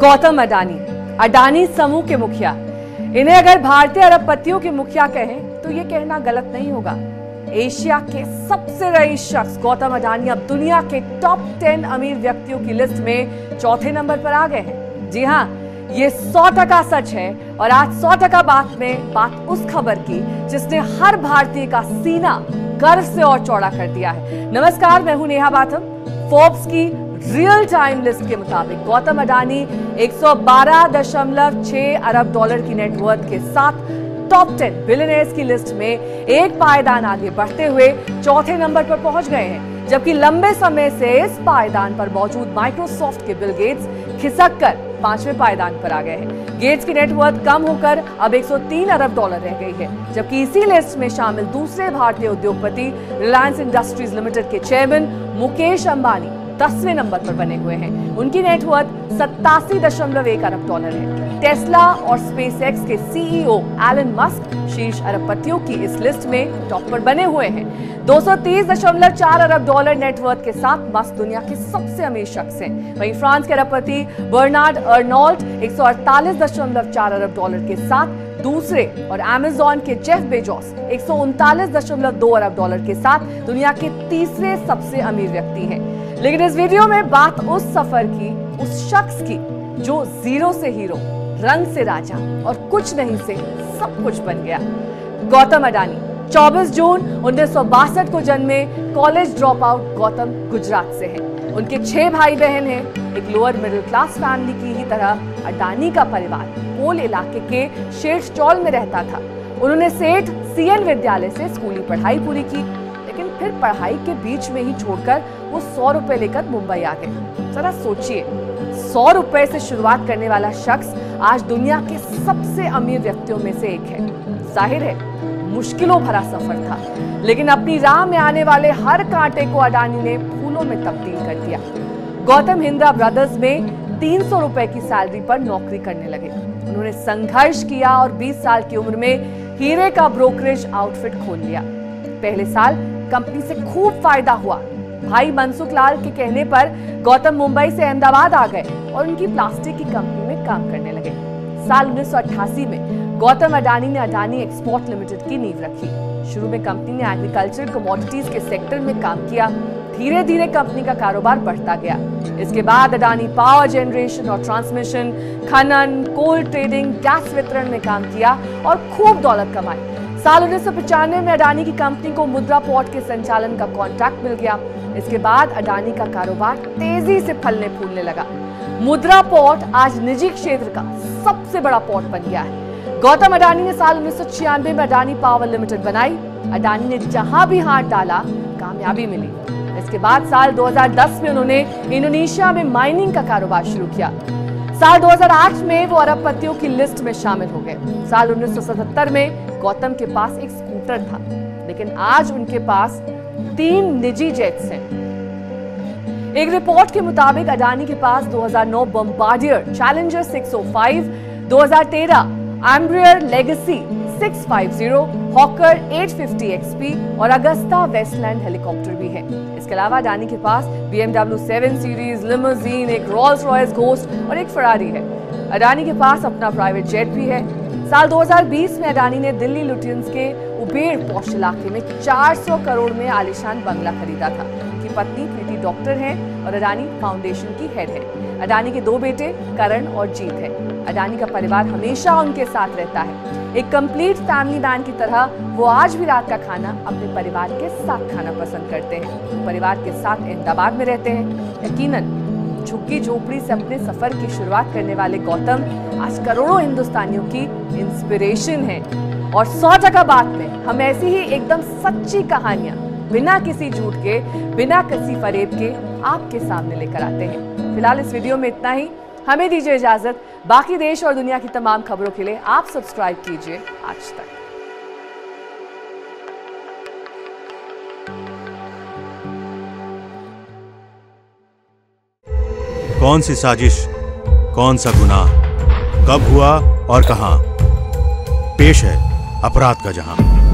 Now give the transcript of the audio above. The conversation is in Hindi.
गौतम अडानी अडानी समूह के मुखिया। इन्हें अगर भारतीय अरबपतियों के मुखिया कहें तो ये कहना गलत नहीं होगा। एशिया के सबसे रईस शख्स गौतम अडानी अब दुनिया के टॉप टेन अमीर व्यक्तियों की लिस्ट में चौथे नंबर पर आ गए हैं। जी हाँ ये सौ टका सच है और आज सौ टका बात में बात उस खबर की जिसने हर भारतीय का सीना गर्व से और चौड़ा कर दिया है। नमस्कार, मैं हूँ नेहा बाथम। फोर्ब्स की रियल टाइम लिस्ट के मुताबिक गौतम अडानी 112.6 अरब डॉलर की नेटवर्थ के साथ टॉप 10 बिलियनर्स की लिस्ट में एक पायदान आगे बढ़ते हुए चौथे नंबर पर पहुँच गए हैं, जबकि लंबे समय से इस पायदान पर मौजूद माइक्रोसॉफ्ट के बिल गेट्स खिसक कर पाँचवें पायदान पर आ गए हैं। गेट्स की नेटवर्थ कम होकर अब 103 अरब डॉलर रह गई है, जबकि इसी लिस्ट में शामिल दूसरे भारतीय उद्योगपति रिलायंस इंडस्ट्रीज़ लिमिटेड के चेयरमैन मुकेश अंबानी दसवें नंबर पर बने हुए हैं। उनकी नेटवर्थ सत्तासी दशमलव एक अरब डॉलर है। टेस्ला और स्पेस एक्स के सीईओ एलन मस्क शीर्ष अरबपतियों की इस लिस्ट में टॉप पर बने हुए हैं। 230.4 अरब डॉलर नेटवर्थ के साथ मस्क दुनिया के सबसे अमीर शख्स हैं। वहीं फ्रांस के अरबपति बर्नार्ड अर्नोल्ट एक अरब डॉलर के साथ दूसरे और अमेजॉन के जेफ बेजोस एक अरब डॉलर के साथ दुनिया के तीसरे सबसे अमीर व्यक्ति हैं। लेकिन इस वीडियो में बात उस सफ़र की, उस शख्स की, जो ज़ीरो से हीरो, रंग से राजा और कुछ नहीं से सब कुछ बन गया गौतम अडानी 24 जून उन्नीस को जन्मे college drop out Gautam Gujarat से हैं। उनके छह भाई बहन हैं, एक लोअर मिडिल क्लास फैमिली की ही तरह अडानी का परिवार कोल इलाके के शेठ चौल में रहता था उन्होंने सेठ सीएन विद्यालय से स्कूली पढ़ाई पूरी की, लेकिन फिर पढ़ाई के बीच में ही छोड़कर वो सौ रुपए लेकर मुंबई आ गए। जरा सोचिए, सौ रुपए से शुरुआत करने वाला शख्स आज दुनिया के सबसे अमीर व्यक्तियों में से एक है। ज़ाहिर है, मुश्किलों भरा सफ़र था, लेकिन अपनी राह में आने वाले हर कांटे को अडानी ने फूलों में तब्दील कर दिया। गौतम हिंद्रा ब्रदर्स में तीन सौ रुपए की सैलरी पर नौकरी करने लगे। उन्होंने संघर्ष किया और 20 साल की उम्र में हीरे का ब्रोकरेज आउटफिट खोल लिया। पहले साल कंपनी से खूब फ़ायदा हुआ भाई मनसुख लाल के कहने पर गौतम मुंबई से अहमदाबाद आ गए और उनकी प्लास्टिक की कंपनी में काम करने लगे। साल उन्नीस सौ अट्ठासी में गौतम अडानी ने अडानी एक्सपोर्ट लिमिटेड की नींव रखी। शुरू में कंपनी ने एग्रीकल्चर कमोडिटीज के सेक्टर में काम किया। धीरे धीरे कंपनी का कारोबार बढ़ता गया। इसके बाद अडानी पावर जनरेशन और ट्रांसमिशन खनन कोल ट्रेडिंग गैस वितरण में काम किया और खूब दौलत कमाई। साल उन्नीस में अडानी की कंपनी को मुद्रा पोर्ट के संचालन का कॉन्ट्रैक्ट मिल गया। इसके बाद अडानी का कारोबार तेज़ी से फलने फूलने लगा। मुद्रा पोर्ट आज निजी क्षेत्र का सबसे बड़ा पोर्ट बन गया है। गौतम अडानी ने साल उन्नीस में अडानी पावर लिमिटेड बनाई। अडानी ने जहाँ भी हाथ डाला, कामयाबी मिली। इसके बाद साल 2010 में उन्होंने इंडोनेशिया में माइनिंग का कारोबार शुरू किया। साल 2008 में वो अरबपतियों की लिस्ट में शामिल हो गए। साल 1977 में गौतम के पास एक स्कूटर था लेकिन आज उनके पास तीन निजी जेट्स हैं। एक रिपोर्ट के मुताबिक अडानी के पास 2009 Bombardier Challenger 605, 2013 Embraer Legacy 650, Hawker 850 XP और अगस्ता वेस्टलैंड हेलीकॉप्टर भी है। इसके अलावा अडानी के पास BMW 7 सीरीज़ लिमोजीन एक रोल्स रॉयस घोस्ट और एक फरारी है। अडानी के पास अपना प्राइवेट जेट भी है साल 2020 में अडानी ने दिल्ली लुटियंस के उबेर पौष इलाके में 400 करोड़ में आलिशान बंगला खरीदा था। उनकी पत्नी प्रीति डॉक्टर हैं और अडानी फाउंडेशन की हेड है। अडानी के दो बेटे, करण और जीत है। अडानी का परिवार हमेशा उनके साथ रहता है। एक कंप्लीट फैमिली मैन की तरह वो आज भी रात का खाना अपने परिवार के साथ खाना पसंद करते हैं। परिवार के साथ अहमदाबाद में रहते हैं। यकीनन झुग्गी झोपड़ी से अपने सफ़र की शुरुआत करने वाले गौतम आज करोड़ों हिंदुस्तानियों की इंस्पिरेशन है। और सौ जगह बात में हम ऐसी ही एकदम सच्ची कहानियाँ बिना किसी झूठ के, बिना किसी फरेब के आपके सामने लेकर आते हैं। फ़िलहाल इस वीडियो में इतना ही। हमें दीजिए इजाज़त। बाकी देश और दुनिया की तमाम खबरों के लिए आप सब्सक्राइब कीजिए आज तक। कौन सी साजिश, कौन सा गुनाह, कब हुआ और कहाँ? पेश है अपराध का जहाँ।